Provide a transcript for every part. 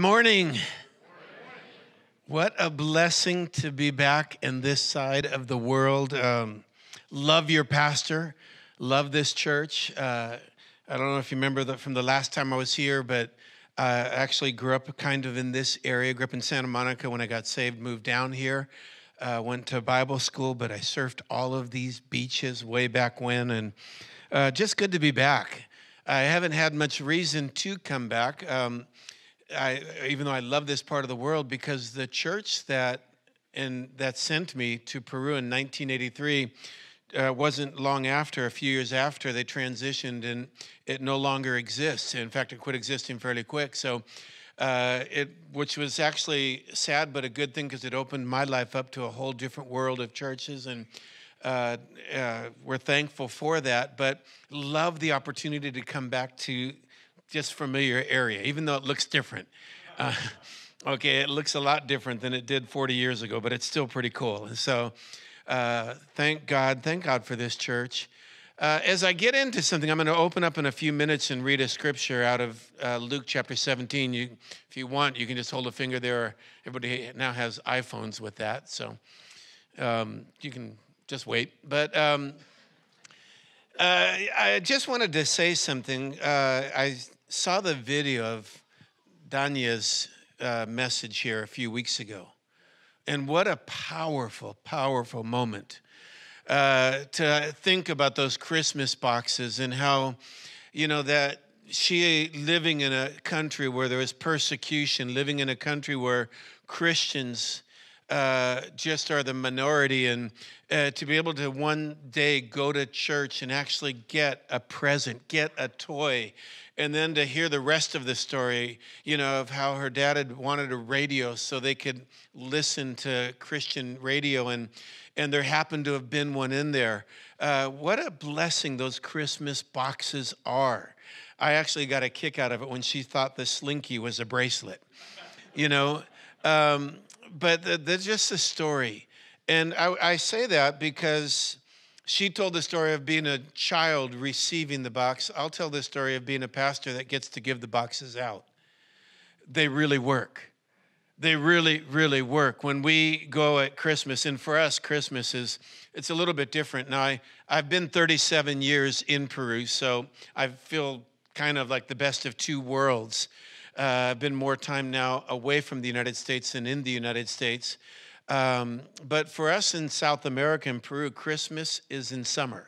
morning. What a blessing to be back in this side of the world. Um, love your pastor, love this church. Uh, I don't know if you remember that from the last time I was here, but I actually grew up kind of in this area. Grew up in Santa Monica when I got saved, moved down here, uh, went to Bible school, but I surfed all of these beaches way back when, and uh, just good to be back. I haven't had much reason to come back. Um, I, even though I love this part of the world, because the church that and that sent me to Peru in 1983 uh, wasn't long after, a few years after, they transitioned and it no longer exists. In fact, it quit existing fairly quick. So, uh, it, which was actually sad, but a good thing because it opened my life up to a whole different world of churches and. Uh, uh, we're thankful for that, but love the opportunity to come back to just familiar area, even though it looks different. Uh, okay, it looks a lot different than it did 40 years ago, but it's still pretty cool. And so, uh, thank God, thank God for this church. Uh, as I get into something, I'm going to open up in a few minutes and read a scripture out of uh, Luke chapter 17. You, if you want, you can just hold a finger there. Everybody now has iPhones with that, so um, you can just wait. But um, uh, I just wanted to say something. Uh, I saw the video of Danya's uh, message here a few weeks ago. And what a powerful, powerful moment uh, to think about those Christmas boxes and how, you know, that she living in a country where there is persecution, living in a country where Christians uh, just are the minority, and uh, to be able to one day go to church and actually get a present, get a toy, and then to hear the rest of the story, you know, of how her dad had wanted a radio so they could listen to Christian radio, and and there happened to have been one in there. Uh, what a blessing those Christmas boxes are. I actually got a kick out of it when she thought the slinky was a bracelet, you know. Um, but that's just a story, and I, I say that because she told the story of being a child receiving the box. I'll tell the story of being a pastor that gets to give the boxes out. They really work. They really, really work. When we go at Christmas, and for us, Christmas is it's a little bit different. Now, I, I've been 37 years in Peru, so I feel kind of like the best of two worlds. Uh, been more time now away from the United States than in the United States. Um, but for us in South America and Peru, Christmas is in summer.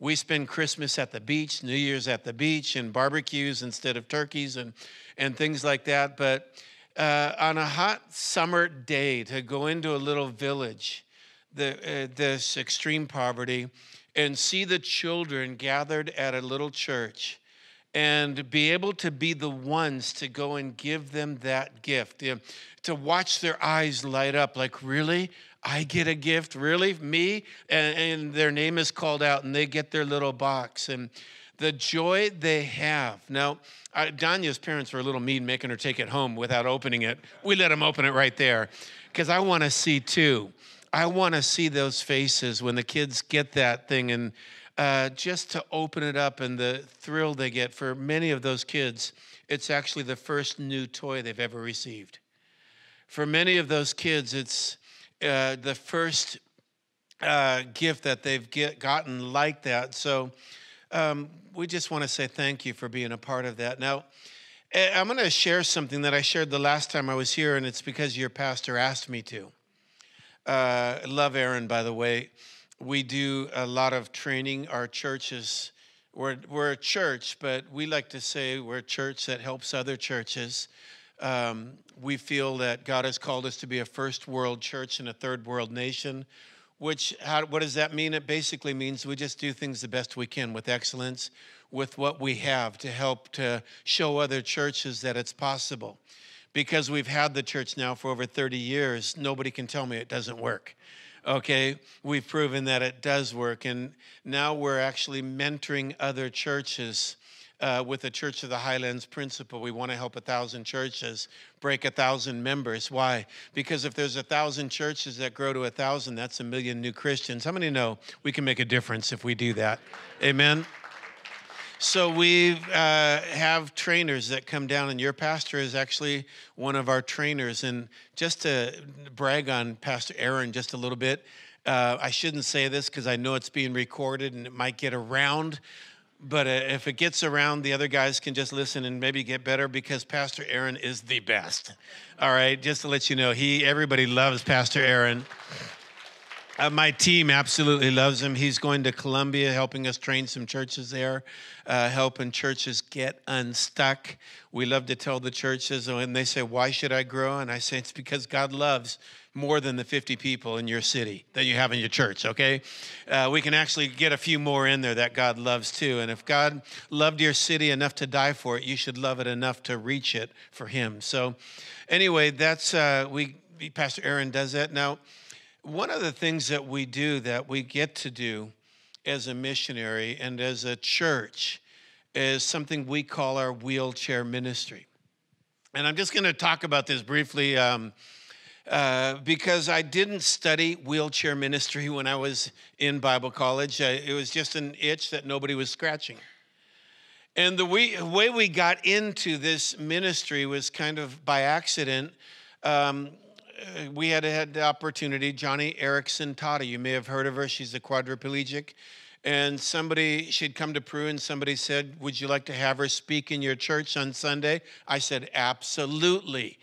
We spend Christmas at the beach, New Year's at the beach, and barbecues instead of turkeys and, and things like that. But uh, on a hot summer day, to go into a little village, the, uh, this extreme poverty, and see the children gathered at a little church and be able to be the ones to go and give them that gift. To watch their eyes light up like, really? I get a gift? Really? Me? And, and their name is called out and they get their little box. And the joy they have. Now, Danya's parents were a little mean making her take it home without opening it. We let them open it right there because I want to see too. I want to see those faces when the kids get that thing and uh, just to open it up and the thrill they get for many of those kids, it's actually the first new toy they've ever received. For many of those kids, it's uh, the first uh, gift that they've get, gotten like that. So um, we just want to say thank you for being a part of that. Now, eh, I'm going to share something that I shared the last time I was here, and it's because your pastor asked me to. Uh, love Aaron, by the way we do a lot of training. Our churches, we're, we're a church, but we like to say we're a church that helps other churches. Um, we feel that God has called us to be a first world church in a third world nation. Which, how, what does that mean? It basically means we just do things the best we can with excellence, with what we have to help to show other churches that it's possible. Because we've had the church now for over 30 years, nobody can tell me it doesn't work okay we've proven that it does work and now we're actually mentoring other churches uh, with the church of the highlands principle we want to help a thousand churches break a thousand members. Why? Because if there's a thousand churches that grow to a thousand that's a million new christians. How many know we can make a difference if we do that? Amen So we uh, have trainers that come down, and your pastor is actually one of our trainers. And just to brag on Pastor Aaron just a little bit, uh, I shouldn't say this because I know it's being recorded and it might get around. But uh, if it gets around, the other guys can just listen and maybe get better because Pastor Aaron is the best. All right, just to let you know, he everybody loves Pastor Aaron. Uh, my team absolutely loves him. He's going to Colombia, helping us train some churches there, uh, helping churches get unstuck. We love to tell the churches, and they say, Why should I grow? And I say, It's because God loves more than the 50 people in your city that you have in your church, okay? Uh, we can actually get a few more in there that God loves too. And if God loved your city enough to die for it, you should love it enough to reach it for Him. So, anyway, that's, uh, we, Pastor Aaron does that. Now, one of the things that we do that we get to do as a missionary and as a church is something we call our wheelchair ministry. And I'm just going to talk about this briefly um, uh, because I didn't study wheelchair ministry when I was in Bible college. Uh, it was just an itch that nobody was scratching. And the way, way we got into this ministry was kind of by accident. Um, Uh, we had had the opportunity. Joni Eareckson Tada, you may have heard of her. She's a quadriplegic. And somebody, she'd come to Peru and somebody said, Would you like to have her speak in your church on Sunday? I said, Absolutely.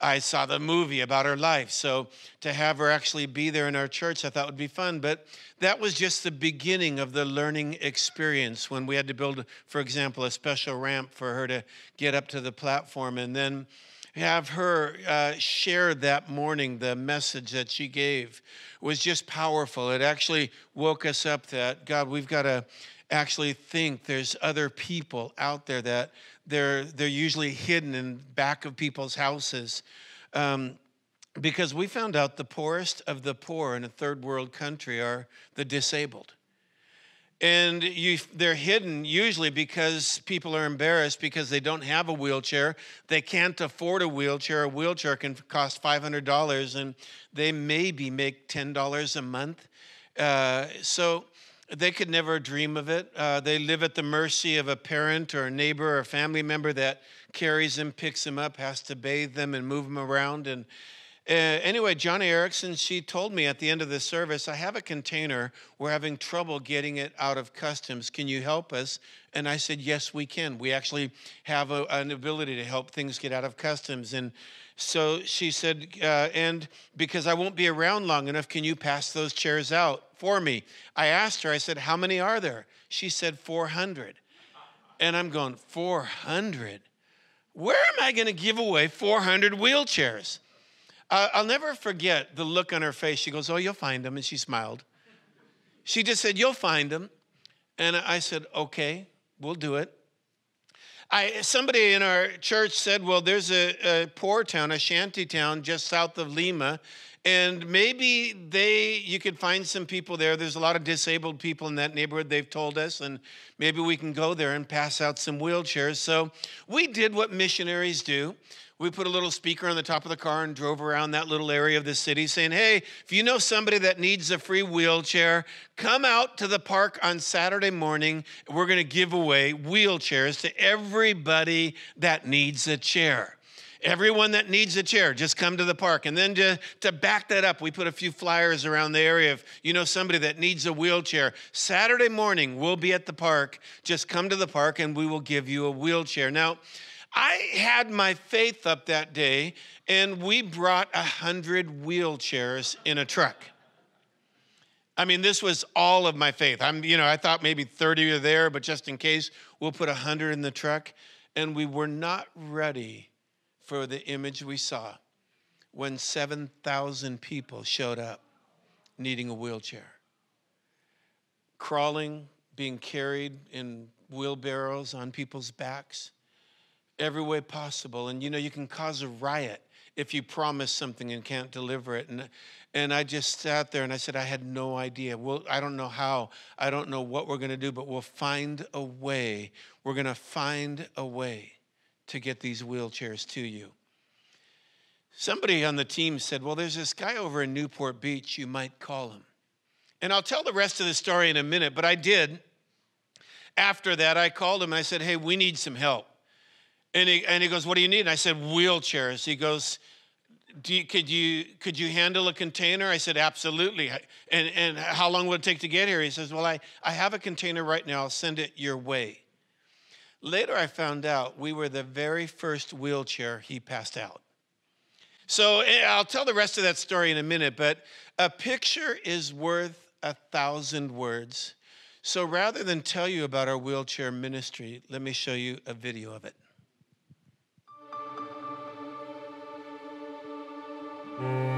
I saw the movie about her life. So to have her actually be there in our church, I thought would be fun. But that was just the beginning of the learning experience when we had to build, for example, a special ramp for her to get up to the platform. And then have her uh, share that morning the message that she gave was just powerful. It actually woke us up that, God, we've got to actually think there's other people out there that they're, they're usually hidden in back of people's houses. Um, because we found out the poorest of the poor in a third world country are the disabled and you, they're hidden usually because people are embarrassed because they don't have a wheelchair. They can't afford a wheelchair. A wheelchair can cost $500 and they maybe make $10 a month. Uh, so they could never dream of it. Uh, they live at the mercy of a parent or a neighbor or a family member that carries them picks them up has to bathe them and move them around. And uh, anyway, Joni Eareckson, she told me at the end of the service, I have a container. We're having trouble getting it out of customs. Can you help us? And I said, Yes, we can. We actually have a, an ability to help things get out of customs. And so she said, uh, And because I won't be around long enough, can you pass those chairs out for me? I asked her, I said, How many are there? She said, 400. And I'm going, 400? Where am I going to give away 400 wheelchairs? I'll never forget the look on her face. She goes, Oh, you'll find them. And she smiled. She just said, You'll find them. And I said, Okay, we'll do it. I, somebody in our church said, Well, there's a, a poor town, a shanty town just south of Lima. And maybe they, you could find some people there. There's a lot of disabled people in that neighborhood, they've told us, and maybe we can go there and pass out some wheelchairs. So we did what missionaries do we put a little speaker on the top of the car and drove around that little area of the city saying, Hey, if you know somebody that needs a free wheelchair, come out to the park on Saturday morning. We're going to give away wheelchairs to everybody that needs a chair. Everyone that needs a chair, just come to the park. And then to, to back that up, we put a few flyers around the area. If you know somebody that needs a wheelchair, Saturday morning, we'll be at the park. Just come to the park and we will give you a wheelchair. Now, I had my faith up that day, and we brought a hundred wheelchairs in a truck. I mean, this was all of my faith. I'm, you know, I thought maybe 30 are there, but just in case, we'll put a hundred in the truck. And we were not ready for the image we saw when 7,000 people showed up needing a wheelchair. Crawling, being carried in wheelbarrows on people's backs every way possible. And you know, you can cause a riot if you promise something and can't deliver it. And and I just sat there and I said, I had no idea. Well, I don't know how. I don't know what we're going to do, but we'll find a way. We're going to find a way to get these wheelchairs to you. Somebody on the team said, Well, there's this guy over in Newport Beach. You might call him. And I'll tell the rest of the story in a minute, but I did. after that, I called him and I said, Hey, we need some help. And he, and he goes, What do you need? And I said, Wheelchairs. He goes, you, could you could you handle a container? I said, absolutely. And and how long would it take to get here? He says, well, I, I have a container right now. I'll send it your way. Later, I found out we were the very first wheelchair he passed out. So eh, I'll tell the rest of that story in a minute, but a picture is worth a thousand words. So rather than tell you about our wheelchair ministry, let me show you a video of it. So,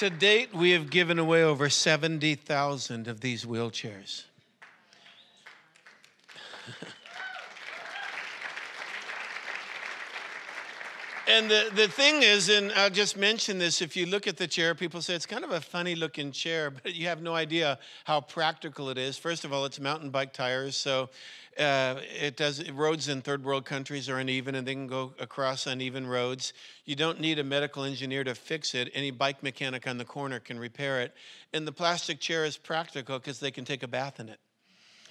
to date, we have given away over 70,000 of these wheelchairs. The, the thing is, and I'll just mention this if you look at the chair, people say it's kind of a funny looking chair, but you have no idea how practical it is. First of all, it's mountain bike tires, so uh, it does roads in third world countries are uneven and they can go across uneven roads. You don't need a medical engineer to fix it. Any bike mechanic on the corner can repair it. And the plastic chair is practical because they can take a bath in it.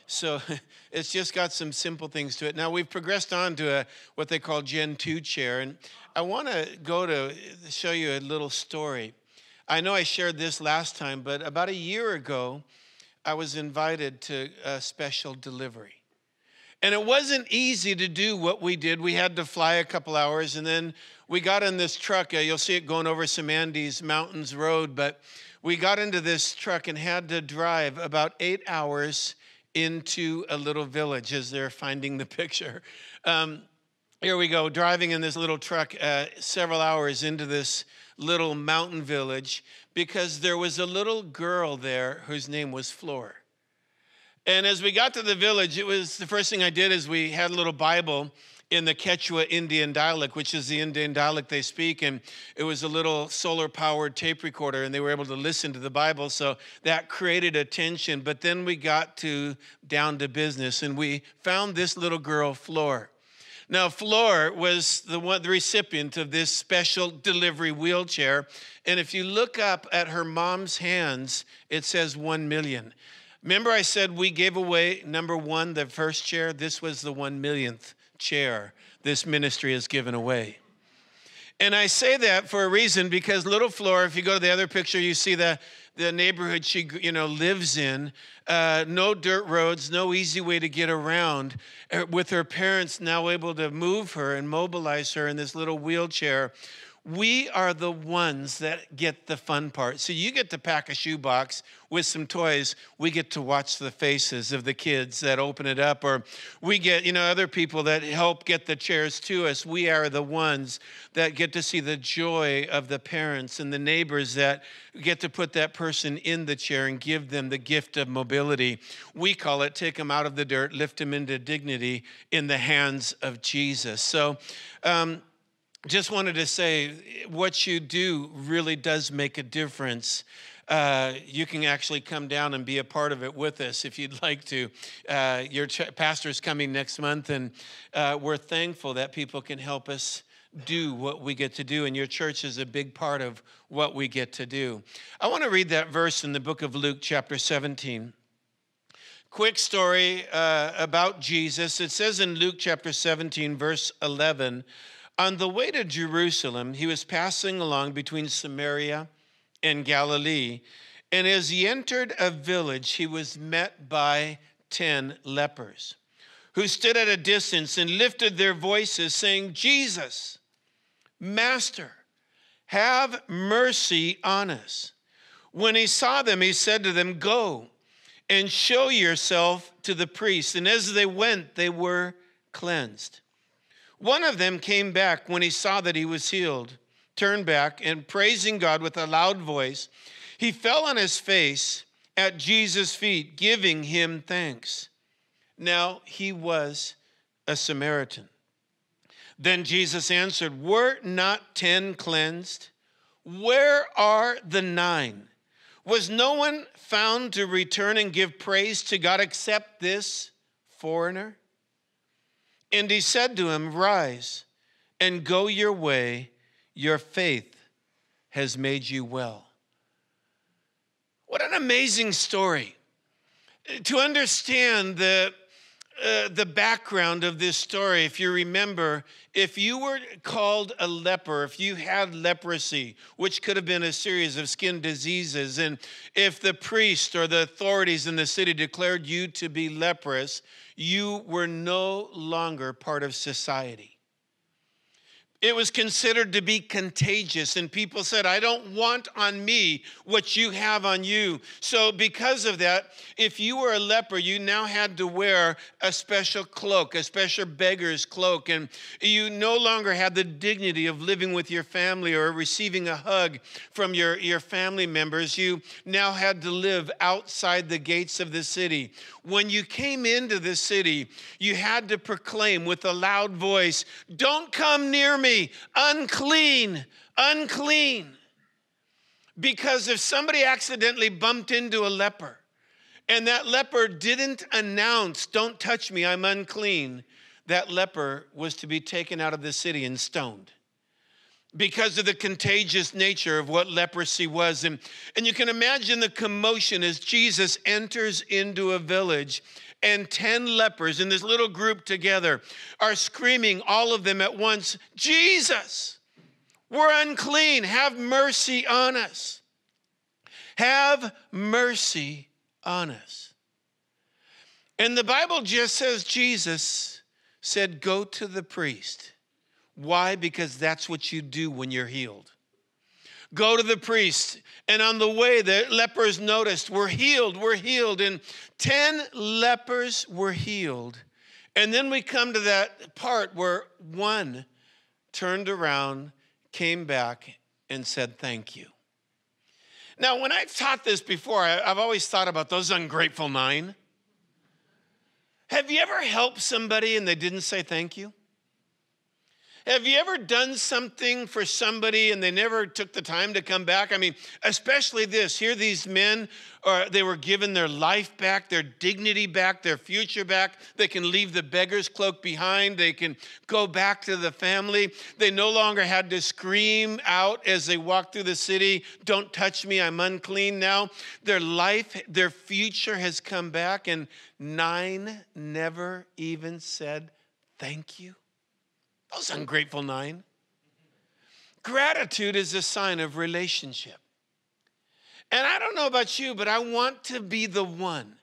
So it's just got some simple things to it. Now we've progressed on to a, what they call Gen 2 chair. And I want to go to show you a little story. I know I shared this last time, but about a year ago, I was invited to a special delivery. And it wasn't easy to do what we did. We had to fly a couple hours, and then we got in this truck. Uh, you'll see it going over some Andes Mountains Road, but we got into this truck and had to drive about eight hours into a little village as they're finding the picture. Um, here we go, driving in this little truck uh, several hours into this little mountain village because there was a little girl there whose name was Floor. And as we got to the village, it was the first thing I did is we had a little Bible in the Quechua Indian dialect, which is the Indian dialect they speak. And it was a little solar powered tape recorder, and they were able to listen to the Bible. So that created a tension. But then we got to down to business, and we found this little girl, Floor. Now, Floor was the one, the recipient of this special delivery wheelchair. And if you look up at her mom's hands, it says 1 million. Remember, I said we gave away number one, the first chair? This was the one millionth chair this ministry has given away. And I say that for a reason because Little Flora, if you go to the other picture, you see the, the neighborhood she you know lives in. Uh, no dirt roads, no easy way to get around. Uh, with her parents now able to move her and mobilize her in this little wheelchair we are the ones that get the fun part. So you get to pack a shoebox with some toys. We get to watch the faces of the kids that open it up, or we get, you know, other people that help get the chairs to us. We are the ones that get to see the joy of the parents and the neighbors that get to put that person in the chair and give them the gift of mobility. We call it take them out of the dirt, lift them into dignity in the hands of Jesus. So, um, just wanted to say what you do really does make a difference. Uh, you can actually come down and be a part of it with us if you'd like to. Uh, your ch- is coming next month, and uh, we're thankful that people can help us do what we get to do, and your church is a big part of what we get to do. I want to read that verse in the book of Luke, chapter 17. Quick story uh, about Jesus. It says in Luke chapter 17, verse 11, on the way to Jerusalem, he was passing along between Samaria and Galilee. And as he entered a village, he was met by 10 lepers who stood at a distance and lifted their voices, saying, Jesus, Master, have mercy on us. When he saw them, he said to them, Go and show yourself to the priest. And as they went, they were cleansed. One of them came back when he saw that he was healed, turned back, and praising God with a loud voice, he fell on his face at Jesus' feet, giving him thanks. Now he was a Samaritan. Then Jesus answered, Were not ten cleansed? Where are the nine? Was no one found to return and give praise to God except this foreigner? And he said to him, Rise and go your way, your faith has made you well. What an amazing story. To understand the uh, the background of this story, if you remember, if you were called a leper, if you had leprosy, which could have been a series of skin diseases, and if the priest or the authorities in the city declared you to be leprous, you were no longer part of society. It was considered to be contagious, and people said, I don't want on me what you have on you. So, because of that, if you were a leper, you now had to wear a special cloak, a special beggar's cloak, and you no longer had the dignity of living with your family or receiving a hug from your, your family members. You now had to live outside the gates of the city. When you came into the city, you had to proclaim with a loud voice, Don't come near me me, unclean, unclean. Because if somebody accidentally bumped into a leper and that leper didn't announce, Don't touch me, I'm unclean, that leper was to be taken out of the city and stoned because of the contagious nature of what leprosy was. And, and you can imagine the commotion as Jesus enters into a village and 10 lepers in this little group together are screaming, all of them at once, Jesus, we're unclean. Have mercy on us. Have mercy on us. And the Bible just says Jesus said, Go to the priest. Why? Because that's what you do when you're healed. Go to the priest. And on the way, the lepers noticed, We're healed, we're healed. And 10 lepers were healed. And then we come to that part where one turned around, came back, and said, Thank you. Now, when I've taught this before, I've always thought about those ungrateful nine. Have you ever helped somebody and they didn't say thank you? Have you ever done something for somebody and they never took the time to come back? I mean, especially this. Here, these men are they were given their life back, their dignity back, their future back. They can leave the beggar's cloak behind. They can go back to the family. They no longer had to scream out as they walked through the city, Don't touch me, I'm unclean now. Their life, their future has come back, and nine never even said, Thank you. Those ungrateful nine. Gratitude is a sign of relationship. And I don't know about you, but I want to be the one.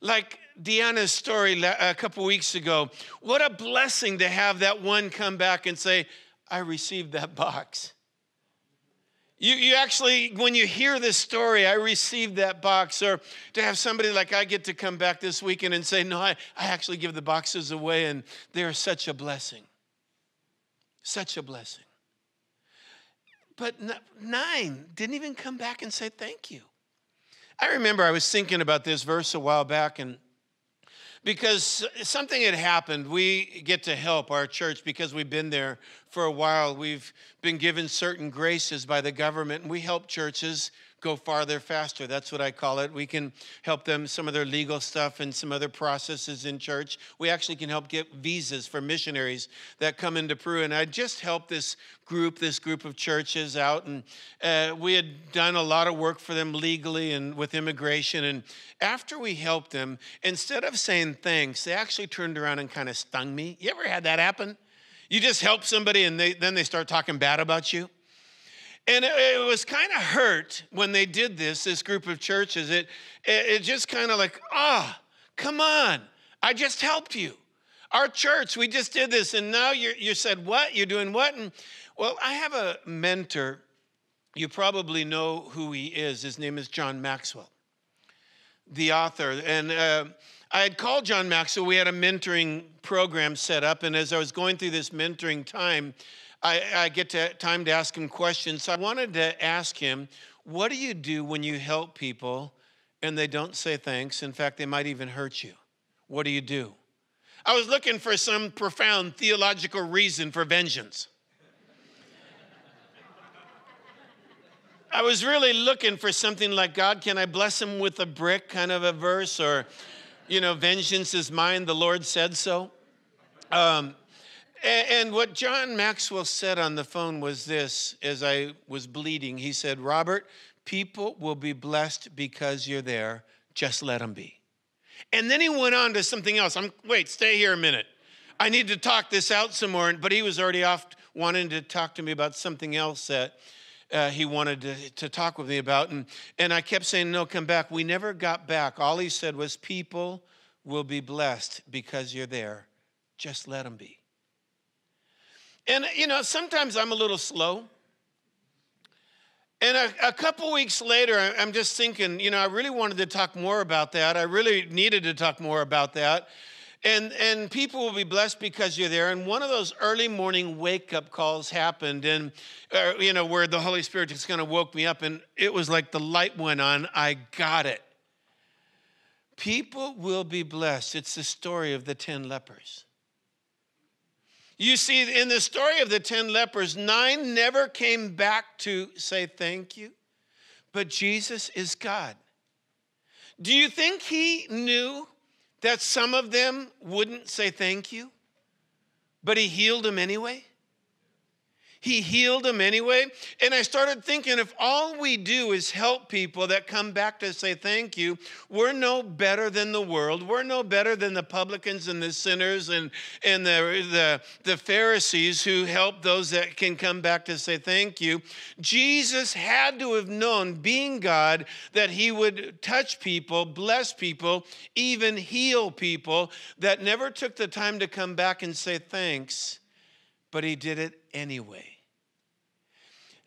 Like Deanna's story a couple weeks ago. What a blessing to have that one come back and say, I received that box. You, you actually, when you hear this story, I received that box, or to have somebody like I get to come back this weekend and say, No, I, I actually give the boxes away, and they're such a blessing. Such a blessing. But nine didn't even come back and say thank you. I remember I was thinking about this verse a while back, and because something had happened, we get to help our church because we've been there for a while. We've been given certain graces by the government, and we help churches go farther faster. That's what I call it. We can help them some of their legal stuff and some other processes in church. We actually can help get visas for missionaries that come into Peru. And I just helped this group, this group of churches out, and uh, we had done a lot of work for them legally and with immigration. And after we helped them, instead of saying thanks, they actually turned around and kind of stung me. You ever had that happen? You just help somebody and they, then they start talking bad about you. And it, it was kind of hurt when they did this, this group of churches. It, it, it just kind of like, ah, oh, come on, I just helped you. Our church, we just did this, and now you you said what? You're doing what? And well, I have a mentor. You probably know who he is. His name is John Maxwell, the author. And uh, I had called John Maxwell. We had a mentoring program set up, and as I was going through this mentoring time, I, I get to, time to ask him questions. So I wanted to ask him, what do you do when you help people and they don't say thanks? In fact, they might even hurt you. What do you do? I was looking for some profound theological reason for vengeance. I was really looking for something like, God, can I bless him with a brick kind of a verse? Or, you know, vengeance is mine, the Lord said so. Um, and what John Maxwell said on the phone was this as I was bleeding. He said, Robert, people will be blessed because you're there. Just let them be. And then he went on to something else. I'm, wait, stay here a minute. I need to talk this out some more. But he was already off wanting to talk to me about something else that uh, he wanted to, to talk with me about. And, and I kept saying, no, come back. We never got back. All he said was, people will be blessed because you're there. Just let them be. And, you know, sometimes I'm a little slow. And a, a, couple weeks later, I'm just thinking, you know, I really wanted to talk more about that. I really needed to talk more about that. And, and people will be blessed because you're there. And one of those early morning wake up calls happened, and, uh, you know, where the Holy Spirit just kind of woke me up, and it was like the light went on. I got it. People will be blessed. It's the story of the 10 lepers. You see, in the story of the 10 lepers, nine never came back to say thank you, but Jesus is God. Do you think he knew that some of them wouldn't say thank you, but he healed them anyway? He healed them anyway. And I started thinking if all we do is help people that come back to say thank you, we're no better than the world. We're no better than the publicans and the sinners and, and the, the, the Pharisees who help those that can come back to say thank you. Jesus had to have known, being God, that he would touch people, bless people, even heal people that never took the time to come back and say thanks, but he did it anyway.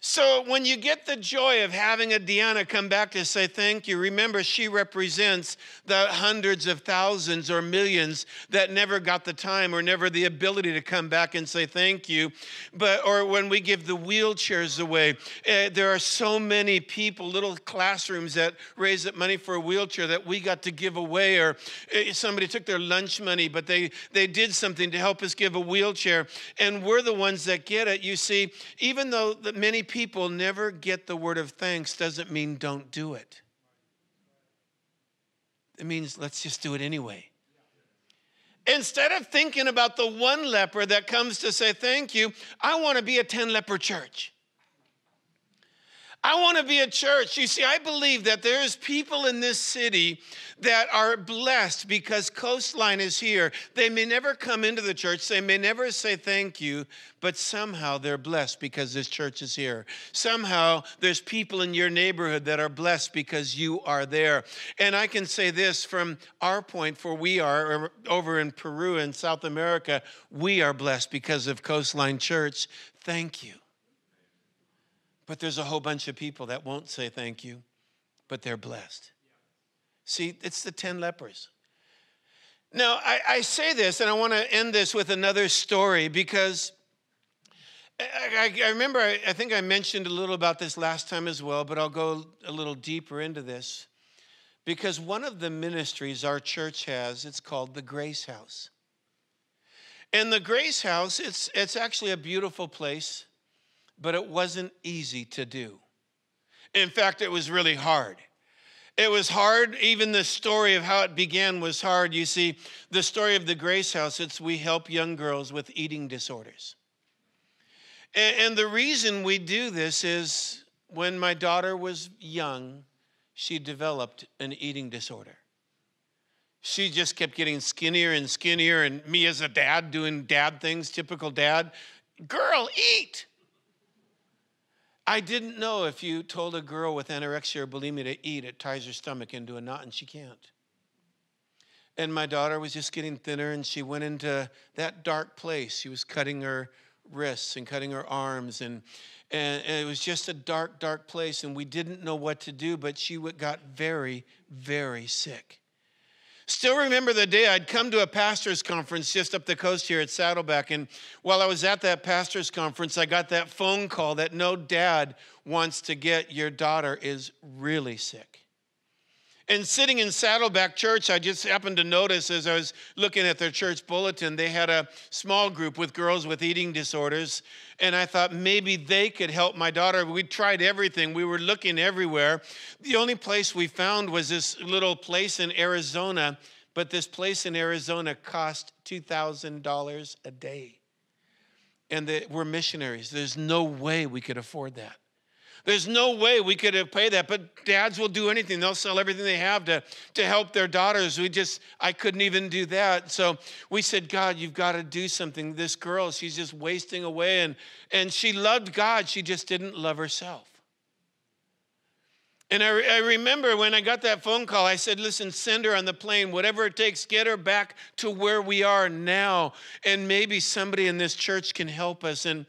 So when you get the joy of having a Deanna come back to say thank you, remember she represents the hundreds of thousands or millions that never got the time or never the ability to come back and say thank you. But or when we give the wheelchairs away, uh, there are so many people, little classrooms that raise up money for a wheelchair that we got to give away, or uh, somebody took their lunch money, but they they did something to help us give a wheelchair, and we're the ones that get it. You see, even though many people never get the word of thanks doesn't mean don't do it. It means let's just do it anyway. Instead of thinking about the one leper that comes to say thank you, I want to be a 10 leper church. I want to be a church. You see, I believe that there's people in this city that are blessed because Coastline is here. They may never come into the church, they may never say thank you, but somehow they're blessed because this church is here. Somehow there's people in your neighborhood that are blessed because you are there. And I can say this from our point, for we are over in Peru in South America, we are blessed because of Coastline Church. Thank you. But there's a whole bunch of people that won't say thank you, but they're blessed. See, it's the 10 lepers. Now, I, I say this, and I want to end this with another story because I, I, I remember, I, I think I mentioned a little about this last time as well, but I'll go a little deeper into this. Because one of the ministries our church has, it's called the Grace House. And the Grace House, it's, it's actually a beautiful place but it wasn't easy to do. In fact, it was really hard. It was hard. Even the story of how it began was hard. You see, the story of the Grace House, it's we help young girls with eating disorders. And, and the reason we do this is when my daughter was young, she developed an eating disorder. She just kept getting skinnier and skinnier, and me as a dad doing dad things, typical dad, girl, eat. I didn't know if you told a girl with anorexia or bulimia to eat, it ties her stomach into a knot and she can't. And my daughter was just getting thinner and she went into that dark place. She was cutting her wrists and cutting her arms and and it was just a dark dark place and we didn't know what to do but she got very very sick Still remember the day I'd come to a pastor's conference just up the coast here at Saddleback. And while I was at that pastor's conference, I got that phone call that no dad wants to get your daughter is really sick. And sitting in Saddleback Church, I just happened to notice as I was looking at their church bulletin, they had a small group with girls with eating disorders. And I thought maybe they could help my daughter. We tried everything, we were looking everywhere. The only place we found was this little place in Arizona, but this place in Arizona cost $2,000 a day. And they, we're missionaries. There's no way we could afford that. There's no way we could have paid that, but dads will do anything. They'll sell everything they have to, to help their daughters. We just, I couldn't even do that. So we said, God, you've got to do something. This girl, she's just wasting away. And, and she loved God, she just didn't love herself. And I, I, remember when I got that phone call, I said, listen, send her on the plane, whatever it takes, get her back to where we are now. And maybe somebody in this church can help us. And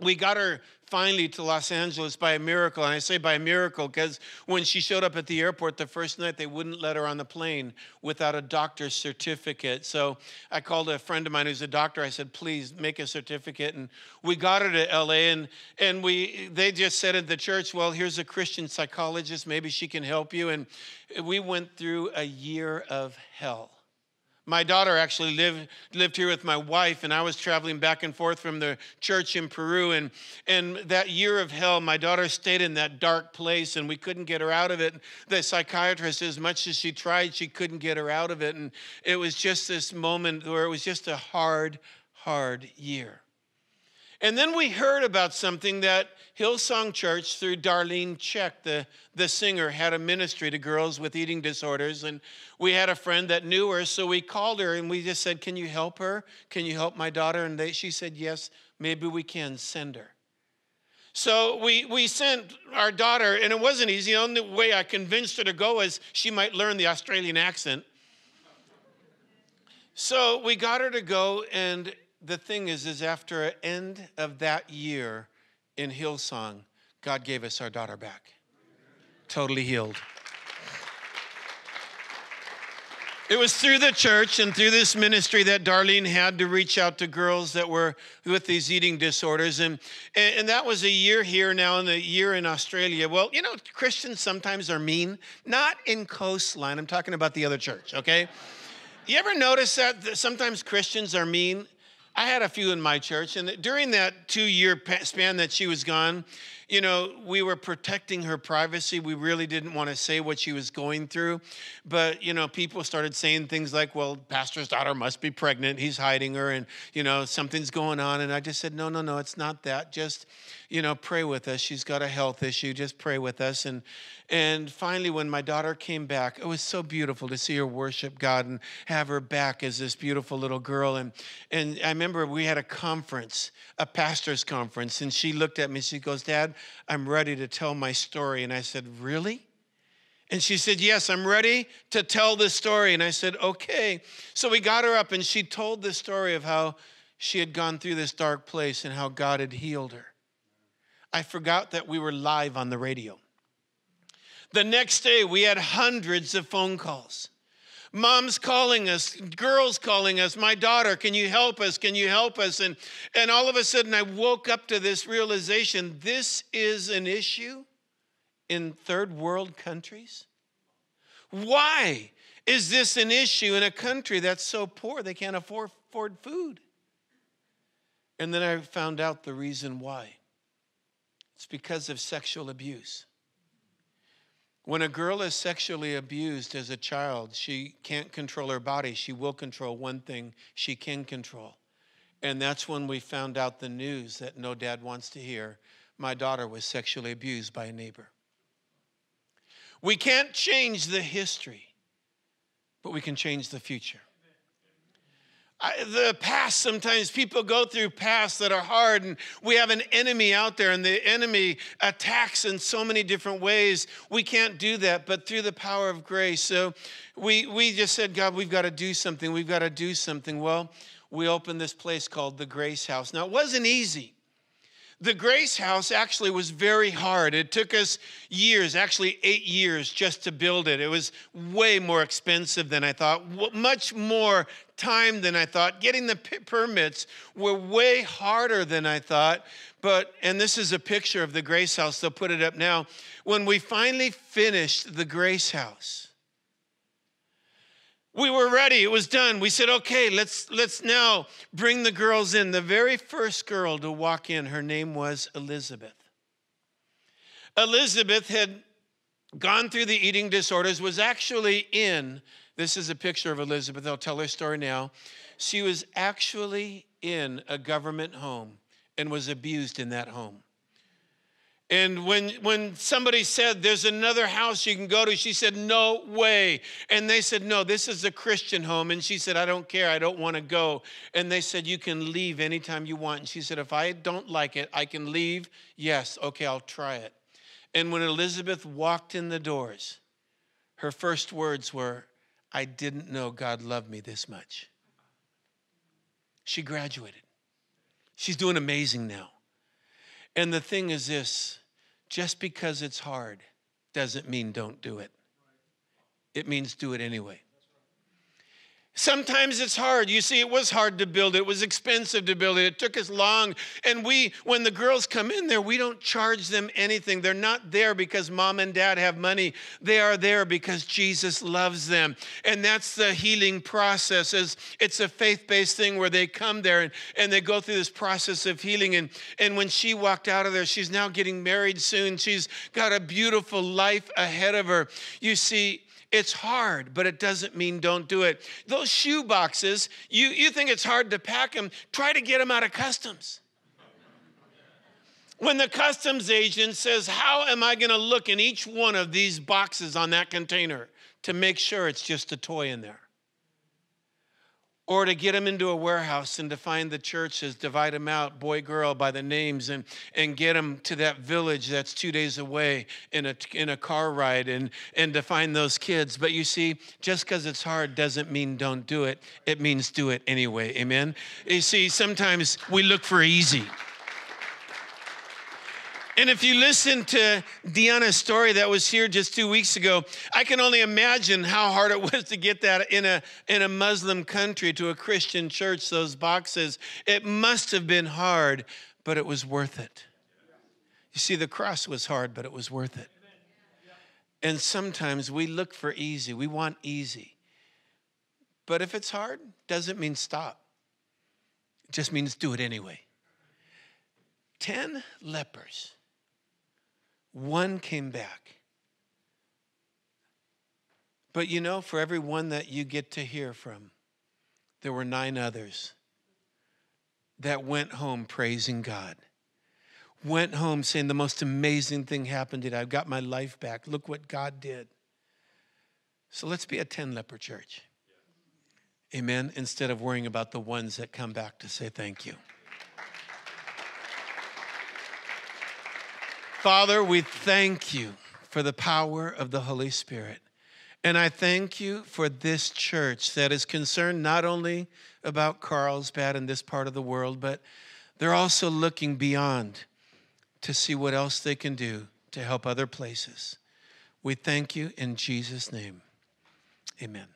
we got her finally to Los Angeles by a miracle. And I say by a miracle because when she showed up at the airport the first night, they wouldn't let her on the plane without a doctor's certificate. So I called a friend of mine who's a doctor. I said, please make a certificate. And we got her to LA and, and we they just said at the church, well, here's a Christian psychologist. Maybe she can help you. And we went through a year of hell my daughter actually lived, lived here with my wife, and I was traveling back and forth from the church in Peru. And, and that year of hell, my daughter stayed in that dark place, and we couldn't get her out of it. The psychiatrist, as much as she tried, she couldn't get her out of it. And it was just this moment where it was just a hard, hard year. And then we heard about something that Hillsong Church, through Darlene Zschech, the, the singer, had a ministry to girls with eating disorders. And we had a friend that knew her, so we called her and we just said, Can you help her? Can you help my daughter? And they, she said, Yes, maybe we can send her. So we, we sent our daughter, and it wasn't easy. The only way I convinced her to go is she might learn the Australian accent. So we got her to go, and the thing is, is after end of that year in Hillsong, God gave us our daughter back, totally healed. It was through the church and through this ministry that Darlene had to reach out to girls that were with these eating disorders. And, and that was a year here now and a year in Australia. Well, you know, Christians sometimes are mean, not in coastline. I'm talking about the other church, okay? You ever notice that sometimes Christians are mean? I had a few in my church, and during that two year span that she was gone, you know, we were protecting her privacy. We really didn't want to say what she was going through. But, you know, people started saying things like, well, pastor's daughter must be pregnant. He's hiding her and, you know, something's going on. And I just said, no, no, no, it's not that. Just, you know, pray with us. She's got a health issue. Just pray with us. And, and finally, when my daughter came back, it was so beautiful to see her worship God and have her back as this beautiful little girl. And, and I remember we had a conference, a pastor's conference, and she looked at me. She goes, Dad, I'm ready to tell my story. And I said, Really? And she said, Yes, I'm ready to tell this story. And I said, Okay. So we got her up, and she told the story of how she had gone through this dark place and how God had healed her. I forgot that we were live on the radio. The next day, we had hundreds of phone calls. Moms calling us, girls calling us, my daughter, can you help us? Can you help us? And, and all of a sudden, I woke up to this realization this is an issue in third world countries. Why is this an issue in a country that's so poor they can't afford, food? And then I found out the reason why. It's because of sexual abuse. When a girl is sexually abused as a child, she can't control her body. She will control one thing she can control. And that's when we found out the news that no dad wants to hear. My daughter was sexually abused by a neighbor. We can't change the history, but we can change the future. I, the past sometimes people go through pasts that are hard and we have an enemy out there and the enemy attacks in so many different ways. We can't do that but through the power of grace. So we we just said god we've got to do something. We've got to do something. Well we opened this place called the grace house. Now it wasn't easy the Grace House actually was very hard. It took us years, actually eight years, just to build it. It was way more expensive than I thought, much more time than I thought. Getting the permits were way harder than I thought. But, and this is a picture of the Grace House, they'll put it up now. When we finally finished the Grace House, we were ready. It was done. We said okay let's let's now bring the girls in. The very first girl to walk in her name was elizabeth. Elizabeth had gone through the eating disorders was actually in this is a picture of elizabeth. I'll tell her story now. She was actually in a government home and was abused in that home and when, when somebody said, There's another house you can go to, she said, No way. And they said, No, this is a Christian home. And she said, I don't care. I don't want to go. And they said, You can leave anytime you want. And she said, If I don't like it, I can leave. Yes, okay, I'll try it. And when Elizabeth walked in the doors, her first words were, I didn't know God loved me this much. She graduated. She's doing amazing now. And the thing is this just because it's hard doesn't mean don't do it, it means do it anyway. Sometimes it's hard. You see, it was hard to build it. Was expensive to build it. It took us long. And we, when the girls come in there, we don't charge them anything. They're not there because mom and dad have money. They are there because Jesus loves them. And that's the healing process. Is It's a faith-based thing where they come there and, and they go through this process of healing. And, and when she walked out of there, she's now getting married soon. She's got a beautiful life ahead of her. You see, it's hard, but it doesn't mean don't do it. Those shoe boxes, you, you think it's hard to pack them, try to get them out of customs. When the customs agent says, How am I going to look in each one of these boxes on that container to make sure it's just a toy in there? Or to get them into a warehouse and to find the churches, divide them out, boy, girl, by the names, and, and get them to that village that's two days away in a, in a car ride and, and to find those kids. But you see, just because it's hard doesn't mean don't do it, it means do it anyway. Amen? You see, sometimes we look for easy. And if you listen to Deanna's story that was here just two weeks ago, I can only imagine how hard it was to get that in a, in a Muslim country to a Christian church, those boxes. It must have been hard, but it was worth it. You see, the cross was hard, but it was worth it. And sometimes we look for easy, we want easy. But if it's hard, doesn't mean stop. It just means do it anyway. 10 lepers One came back. But you know, for every one that you get to hear from, there were nine others that went home praising God. Went home saying, The most amazing thing happened today. I've got my life back. Look what God did. So let's be a 10 leper church. Amen. Instead of worrying about the ones that come back to say thank you. Father, we thank you for the power of the Holy Spirit. And I thank you for this church that is concerned not only about Carlsbad and this part of the world, but they're also looking beyond to see what else they can do to help other places. We thank you in Jesus' name. Amen.